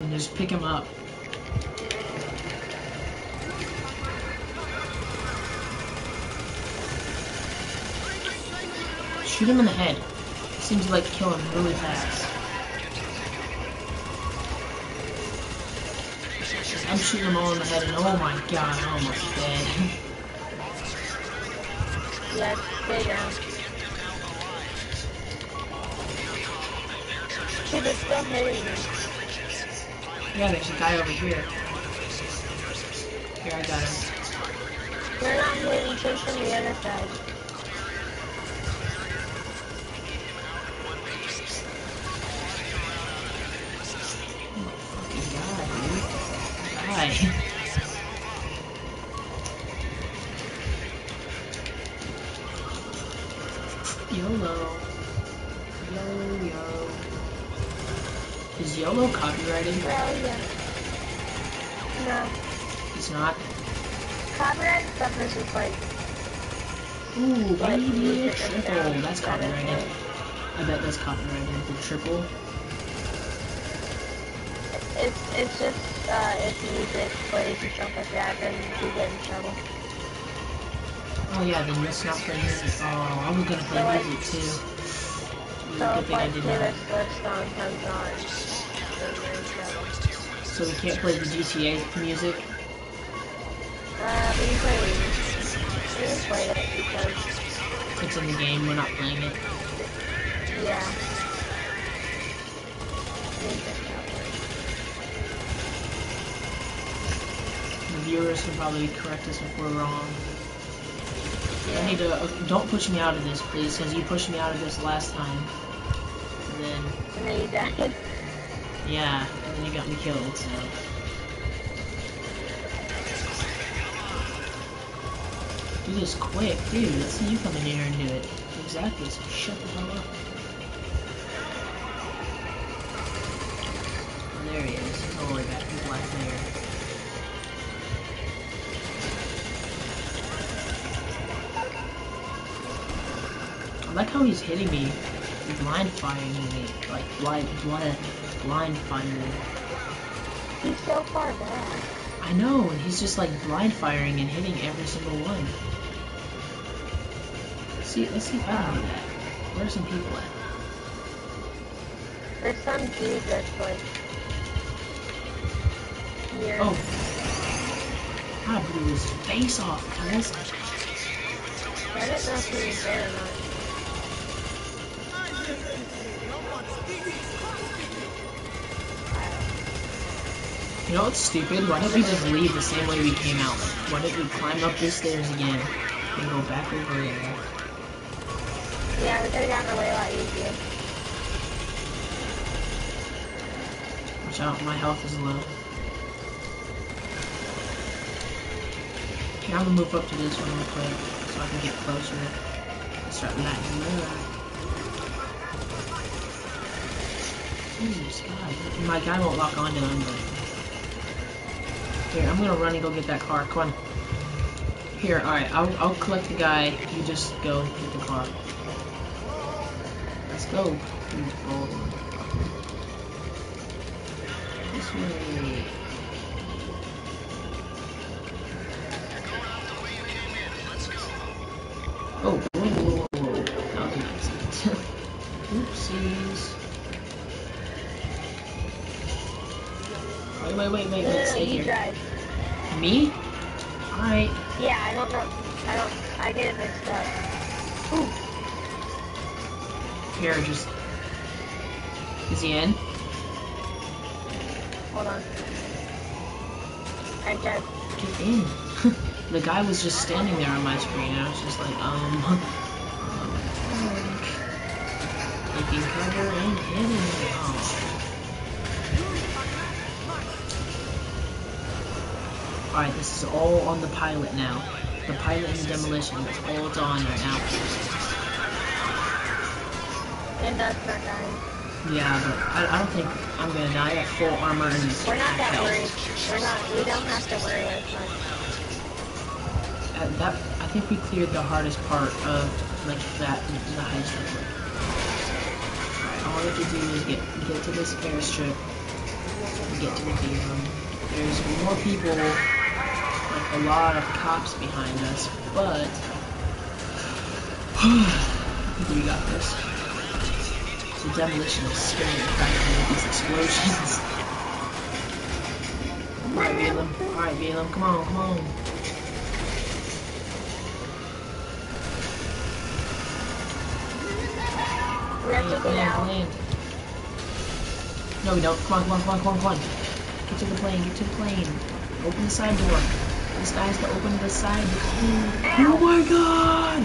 and just pick him up. Shoot him in the head. Seems to like kill him really fast. I'm shooting him all in the head and oh my god, I'm almost dead. Yeah, hitting me. Yeah, there's a guy over here. Here, I got him. They're not hitting push from the other side. Fucking die. Die. YOLO. Is YOLO copyrighted? Well, yeah. No. It's not. Copyright stuff is just like, Ooh, Like, baby, triple. That's copyrighted. I bet that's copyrighted. The triple. it's, it's just, uh, if music plays and stuff like that, then you get in trouble. Oh yeah, then let's not play music. Oh, I was gonna play music too. So Good thing I did Taylor So we can't play the GTA music. Uh, we can play, we play it because, It's in the game. We're not playing it. yeah. Music's not playing. The viewers can probably correct us if we're wrong. I need to. Uh, don't push me out of this, please, because you pushed me out of this last time. And then, And then you died. Yeah, and then you got me killed. So. Do this quick, dude. Let's see you come in here and do it. Exactly. So shut the hell up. Oh, there he is. He's all the in there. I like how he's hitting me, blind firing me, like blind, blind, blind firing. He's so far back. I know, and he's just like blind firing and hitting every single one. Let's see, let's see if I can do that. Where are some people at? There's some dude that's like here. Oh, I blew his face off, cuz. I don't know if he was there or not. You know what's stupid? Why don't we just leave the same way we came out? Why don't we climb up these stairs again and go back over there? Yeah, we could have gotten away a lot easier. Watch out, my health is low. Here, I'm gonna move up to this one real quick so I can get closer. Start matching there. Jesus, God. My guy won't lock onto him, but... Here, I'm gonna run and go get that car. Come on. Here, alright, I'll, I'll collect the guy. You just go get the car. Let's go. This way. You drive. Me? I. Yeah, I don't know. I don't. I get it mixed up. Ooh, Here, just. Is he in? hold on. I just. Get in. the guy was just standing there on my screen, and I was just like, um. Taking cover and hitting. Oh. Alright, this is all on the pilot now. The pilot and the demolition, that's all it's on right now. And that's not dying. Yeah, but I, I don't think I'm gonna die. at full armor and We're not that health. worried. We're not. We don't have to worry as much. Uh, that I think we cleared the hardest part of like that the heist real. Alright, all we have to do is get get to this airstrip get to the game room. There's more people, a lot of cops behind us, but we got this. The demolition is scary that these explosions. Alright, Balaam. Alright, Balaam. Come on, come on. We have to Land, land, land. No, we don't. Come on, come on, come on, come on, come on. Get to the plane, get to the plane. Open the side door. This guy has to open the side. Oh my god!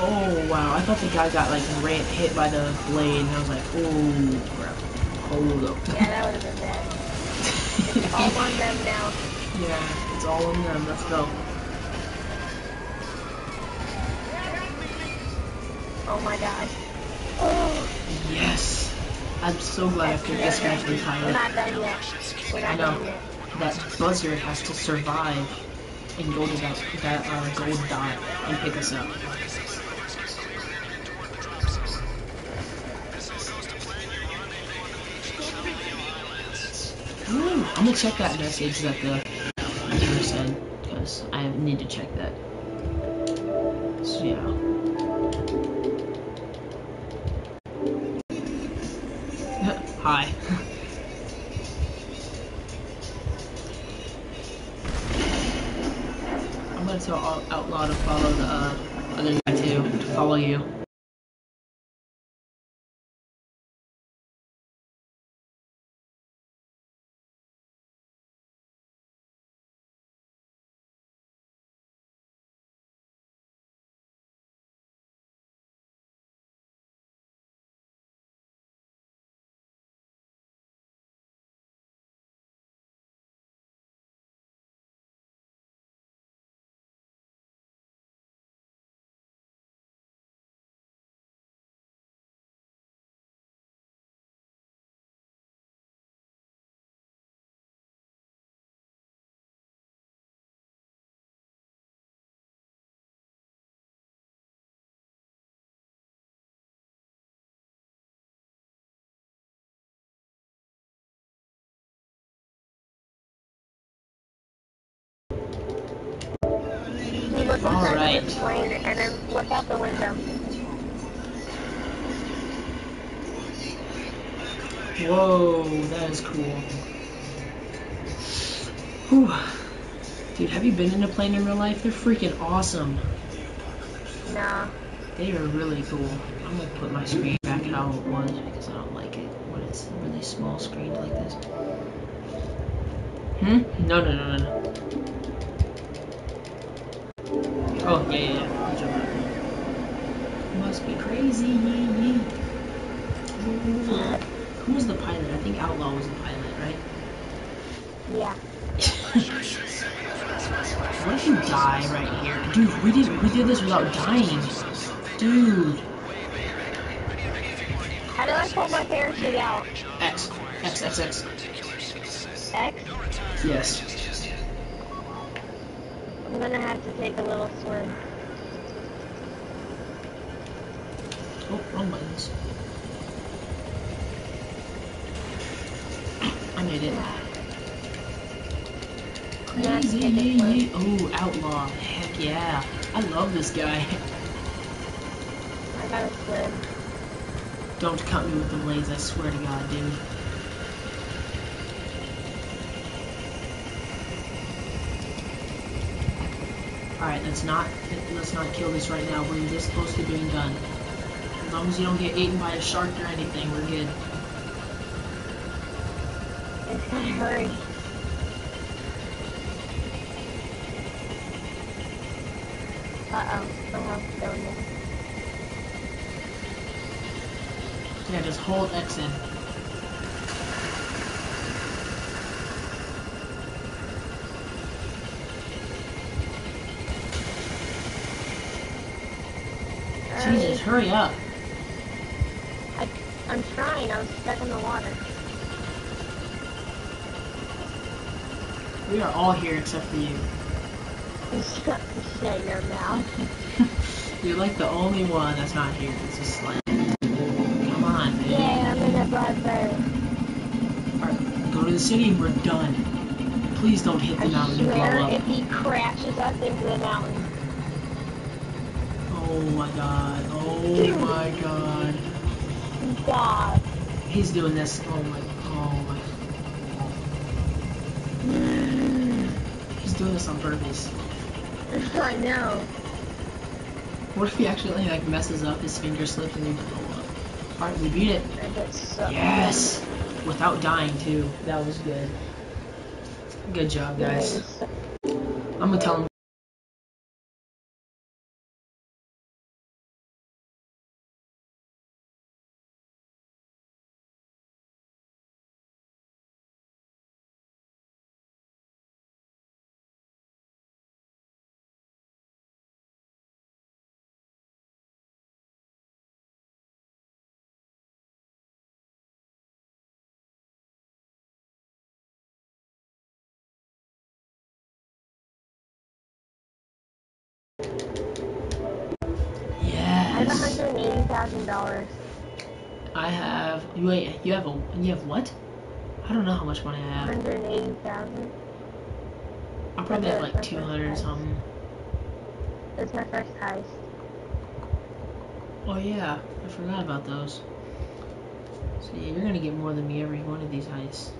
Oh wow, I thought the guy got like ran, hit by the blade and I was like, oh crap. Hold up. Yeah, that would have been bad. it's All on them now. yeah, it's all on them. Let's go. Oh my god. Oh, Yes! I'm so glad I picked this guy for the we're pilot. not done yet. We're I know. done yet. That buzzer has to survive and go to that that uh, gold dot and pick us up. Ooh, I'm gonna check that message that the viewer said because I need to check that. So yeah. Gonna Outlaw to follow the uh, other guy too, to follow you. Inside Alright. plane and then look out the window. Whoa, that is cool. Whew. Dude, have you been in a plane in real life? They're freaking awesome. No. They are really cool. I'm gonna put my screen back how it was because I don't like it when it's really small screened like this. Hmm? No, no, no, no, no. Oh, yeah, yeah, yeah. Good job. Must be crazy. Yee, yee. Who was the pilot? I think Outlaw was the pilot, right? Yeah. What if you die right here? Dude, we did we did this without dying. Dude. How do I pull my parachute out? X. X, X, X. X? Yes. I'm gonna have to take a little swim. Oh, wrong buttons. I made it. Crazy, yee, swim. yee. Oh, outlaw. Heck yeah. I love this guy. I gotta swim. Don't cut me with the blades, I swear to God, dude. Alright, let's not let's not kill this right now. We're this close to being done. As long as you don't get eaten by a shark or anything, we're good. Gotta hurry. Uh-oh. Someone's doing this. Yeah, just hold X in. Jesus, hurry up. I, I'm trying. I was stuck in the water. We are all here except for you. Shut, shut your mouth. You're like the only one that's not here. It's just like, come on, man. Yeah, I'm in blood first. Alright, go to to the city and we're done. Please don't hit the I mountain and blow up. if he crashes us into the mountain. Oh my god. Oh my god. God. He's doing this. Oh my. Oh my. He's doing this on purpose. I know. What if he actually like messes up, his finger slips, and we blow up? Alright, we beat it. I get so Yes! Without dying, too. That was good. Good job, guys. I'm gonna tell him. Have $180,000. I have. You wait. You have a. You have what? I don't know how much money I have. 180000 I probably have like 200 something. It's my first heist. Oh yeah, I forgot about those. So yeah, you're gonna get more than me every one of these heists.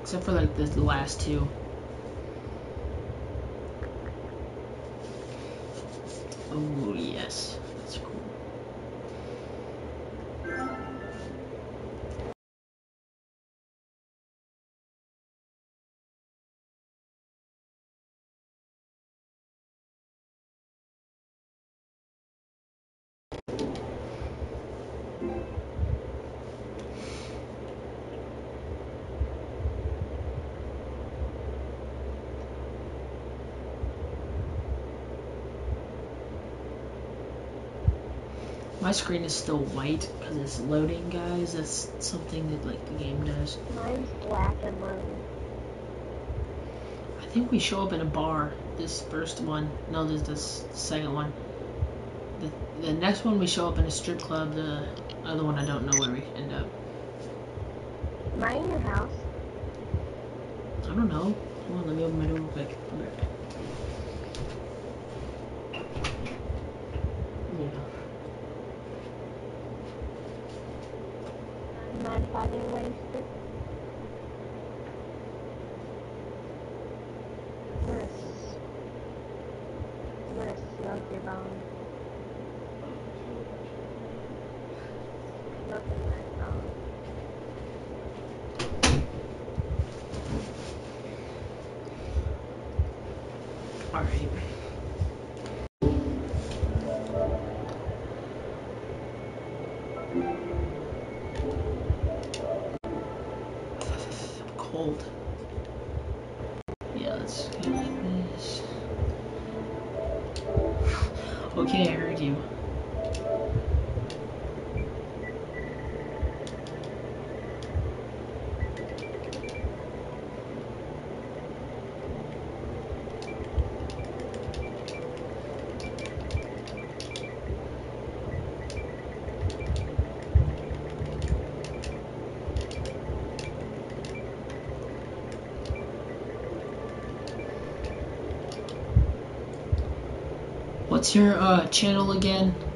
Except for like the, the last two. Oh yes, My screen is still white because it's loading, guys. That's something that like the game does. Mine's black and maroon. I think we show up in a bar. This first one. No, this this second one. The the next one we show up in a strip club. The other one I don't know where we end up. Am I in your house? I don't know. Hold on, let me open my door real quick. I'll be right back. Yeah. Mind if I I'm. Yeah, let's go like this. Okay, I heard you. What's your uh, channel again?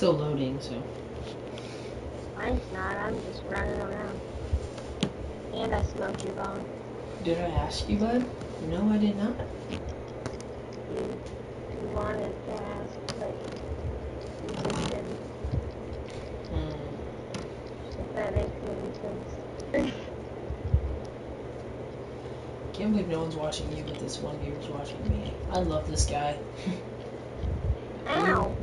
Still loading, so. Mine's not, I'm just running around. And I smoked your bone. Did I ask you, bud? No, I did not. You, you wanted to ask, but you just didn't. Hmm. If that makes any sense. Can't believe no one's watching you, but this one viewer's watching me. I love this guy.